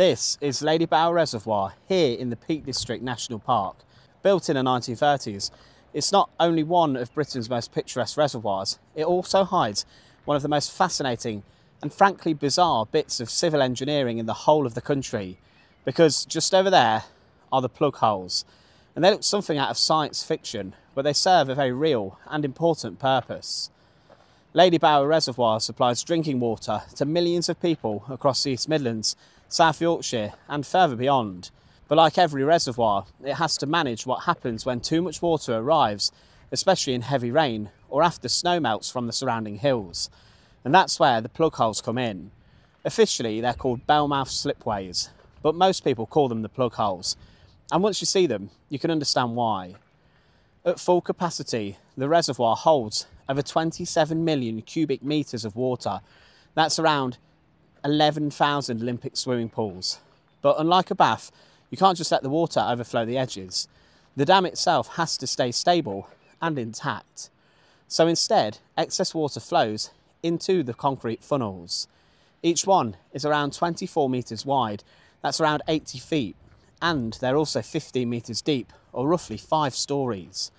This is Ladybower Reservoir here in the Peak District National Park. Built in the 1930s, it's not only one of Britain's most picturesque reservoirs, it also hides one of the most fascinating and frankly bizarre bits of civil engineering in the whole of the country. Because just over there are the plug holes. And they look something out of science fiction, but they serve a very real and important purpose. Ladybower Reservoir supplies drinking water to millions of people across the East Midlands South Yorkshire, and further beyond. But like every reservoir, it has to manage what happens when too much water arrives, especially in heavy rain or after snow melts from the surrounding hills. And that's where the plug holes come in. Officially, they're called bellmouth slipways, but most people call them the plug holes. And once you see them, you can understand why. At full capacity, the reservoir holds over 27 million cubic metres of water. That's around 11,000 Olympic swimming pools. But unlike a bath, you can't just let the water overflow the edges. The dam itself has to stay stable and intact. So instead, excess water flows into the concrete funnels. Each one is around 24 metres wide, that's around 80 feet, and they're also 15 metres deep, or roughly five stories.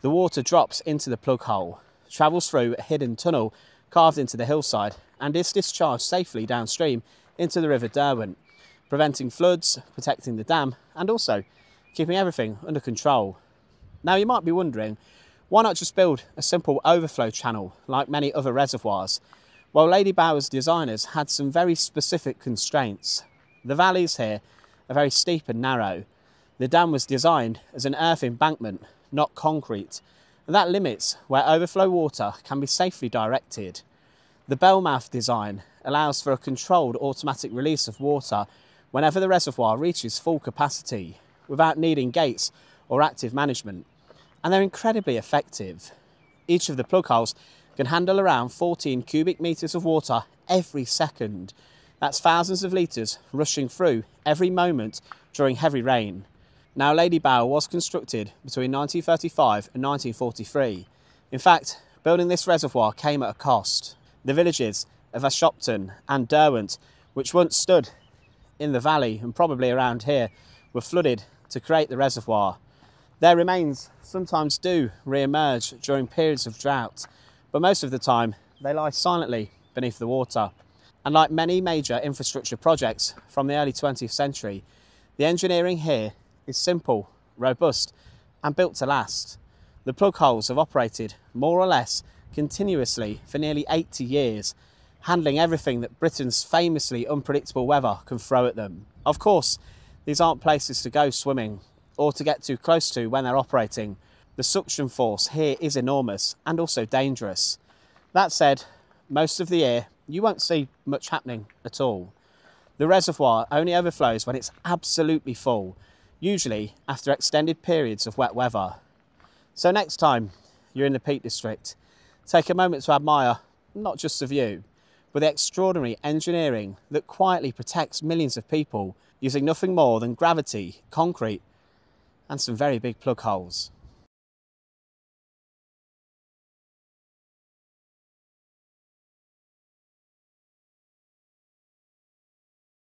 The water drops into the plug hole, travels through a hidden tunnel carved into the hillside and is discharged safely downstream into the River Derwent, preventing floods, protecting the dam, and also keeping everything under control. Now, you might be wondering, why not just build a simple overflow channel like many other reservoirs? Well, Ladybower's designers had some very specific constraints. The valleys here are very steep and narrow. The dam was designed as an earth embankment, not concrete, that limits where overflow water can be safely directed. The bellmouth design allows for a controlled automatic release of water whenever the reservoir reaches full capacity without needing gates or active management, and they're incredibly effective. Each of the plug holes can handle around 14 cubic metres of water every second. That's thousands of litres rushing through every moment during heavy rain. Now, Ladybower was constructed between 1935 and 1943. In fact, building this reservoir came at a cost the villages of Ashopton and Derwent, which once stood in the valley and probably around here, were flooded to create the reservoir. Their remains sometimes do re-emerge during periods of drought, but most of the time they lie silently beneath the water. And like many major infrastructure projects from the early 20th century, the engineering here is simple, robust, and built to last. The plug holes have operated more or less continuously for nearly 80 years, handling everything that Britain's famously unpredictable weather can throw at them. Of course, these aren't places to go swimming or to get too close to when they're operating. The suction force here is enormous and also dangerous. That said, most of the year you won't see much happening at all. The reservoir only overflows when it's absolutely full, usually after extended periods of wet weather. So next time you're in the Peak District, take a moment to admire not just the view, but the extraordinary engineering that quietly protects millions of people using nothing more than gravity, concrete, and some very big plug holes.